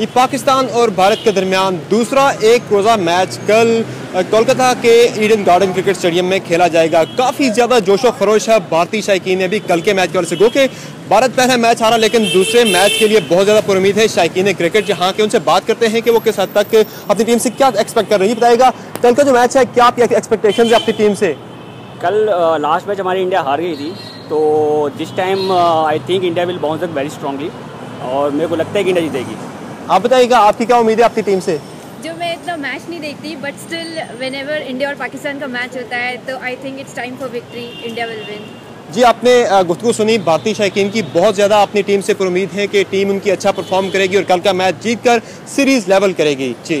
ये पाकिस्तान और भारत के दरमियान दूसरा एक रोज़ा मैच कल कोलकाता के ईडन गार्डन क्रिकेट स्टेडियम में खेला जाएगा। काफ़ी ज़्यादा जोशो खरोश है भारतीय शायकीन ने भी कल के मैच की वजह से। गो के, भारत पहला मैच हारा, लेकिन दूसरे मैच के लिए बहुत ज़्यादा पुरुद है शायकीन क्रिकेट। जहाँ के उनसे बात करते हैं कि वो किस हद तक अपनी टीम से क्या एक्सपेक्ट कर रही है, बताएगा। कल का जो मैच है, क्या आपकी एक्सपेक्टेशन है अपनी टीम से? कल लास्ट मैच हमारी इंडिया हार गई थी तो जिस time I think India will bounce very strongly और मेरे को लगता है कि इंडिया जीतेगी। आप बताइएगा आपकी क्या उम्मीद है आपकी टीम से? जो मैं इतना मैच नहीं देखती but still whenever India और पाकिस्तान का मैच होता है तो I think it's time for victory India will win जी आपने गुफ्तु सुनी भारतीय शायकीन की। बहुत ज़्यादा अपनी टीम से पर उम्मीद है कि टीम उनकी अच्छा परफॉर्म करेगी और कल का मैच जीत कर सीरीज़ लेवल करेगी। जी।